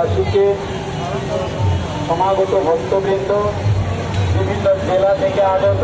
পুরুলিয়াবাসীকে সমাগত ভক্তবৃন্দ বিভিন্ন জেলা থেকে আগত